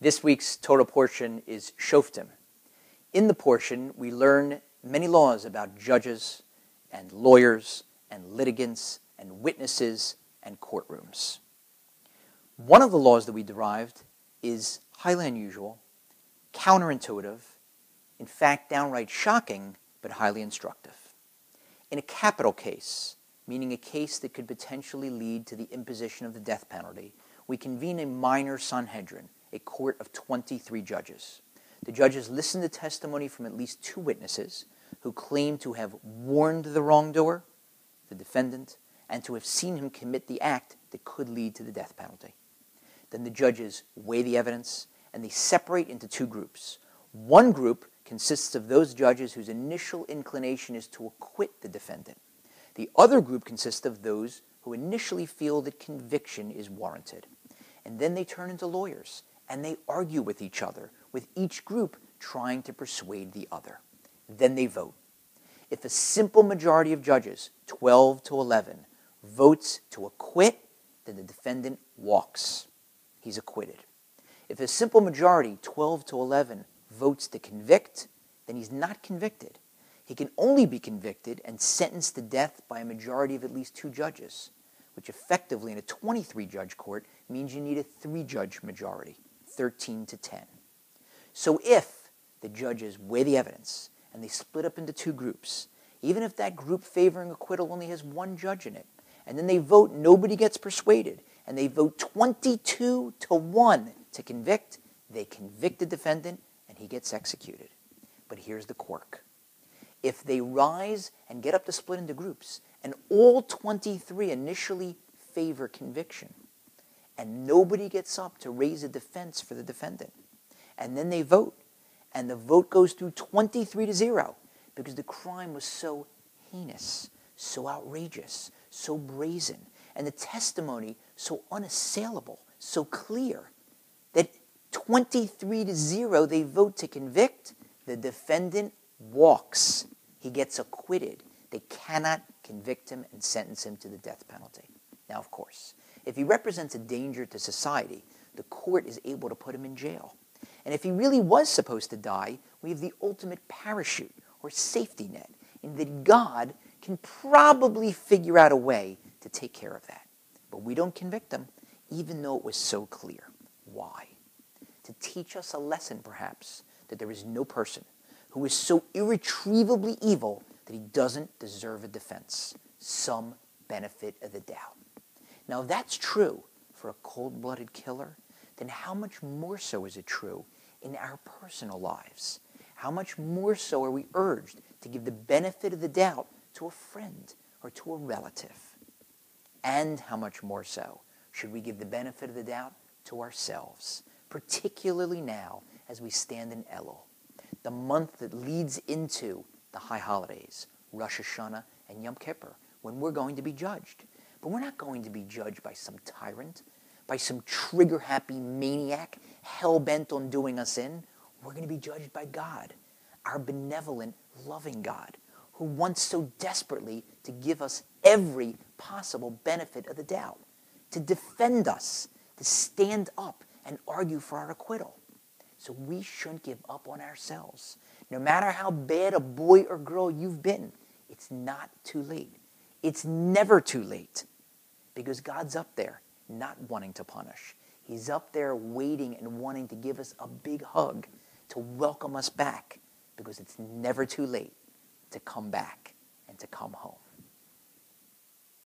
This week's Torah portion is Shoftim. In the portion, we learn many laws about judges and lawyers and litigants and witnesses and courtrooms. One of the laws that we derived is highly unusual, counterintuitive, in fact, downright shocking, but highly instructive. In a capital case, meaning a case that could potentially lead to the imposition of the death penalty, we convene a minor Sanhedrin a court of 23 judges. The judges listened to testimony from at least two witnesses who claimed to have warned the wrongdoer, the defendant, and to have seen him commit the act that could lead to the death penalty. Then the judges weigh the evidence and they separate into two groups. One group consists of those judges whose initial inclination is to acquit the defendant. The other group consists of those who initially feel that conviction is warranted. And then they turn into lawyers and they argue with each other, with each group trying to persuade the other. Then they vote. If a simple majority of judges, 12 to 11, votes to acquit, then the defendant walks. He's acquitted. If a simple majority, 12 to 11, votes to convict, then he's not convicted. He can only be convicted and sentenced to death by a majority of at least two judges, which effectively in a 23 judge court means you need a three judge majority. 13 to 10. So if the judges weigh the evidence and they split up into two groups, even if that group favoring acquittal only has one judge in it, and then they vote, nobody gets persuaded, and they vote 22 to 1 to convict, they convict the defendant and he gets executed. But here's the quirk. If they rise and get up to split into groups, and all 23 initially favor conviction, and nobody gets up to raise a defense for the defendant. And then they vote, and the vote goes through 23 to 0 because the crime was so heinous, so outrageous, so brazen, and the testimony so unassailable, so clear that 23 to 0 they vote to convict, the defendant walks. He gets acquitted. They cannot convict him and sentence him to the death penalty. Now, of course, if he represents a danger to society, the court is able to put him in jail. And if he really was supposed to die, we have the ultimate parachute or safety net in that God can probably figure out a way to take care of that. But we don't convict him, even though it was so clear. Why? To teach us a lesson, perhaps, that there is no person who is so irretrievably evil that he doesn't deserve a defense, some benefit of the doubt. Now, if that's true for a cold blooded killer, then how much more so is it true in our personal lives? How much more so are we urged to give the benefit of the doubt to a friend or to a relative? And how much more so should we give the benefit of the doubt to ourselves, particularly now as we stand in Elul, the month that leads into the high holidays, Rosh Hashanah and Yom Kippur, when we're going to be judged. But we're not going to be judged by some tyrant, by some trigger happy maniac hell bent on doing us in. We're going to be judged by God, our benevolent, loving God, who wants so desperately to give us every possible benefit of the doubt, to defend us, to stand up and argue for our acquittal. So we shouldn't give up on ourselves. No matter how bad a boy or girl you've been, it's not too late. It's never too late because God's up there not wanting to punish. He's up there waiting and wanting to give us a big hug to welcome us back because it's never too late to come back and to come home.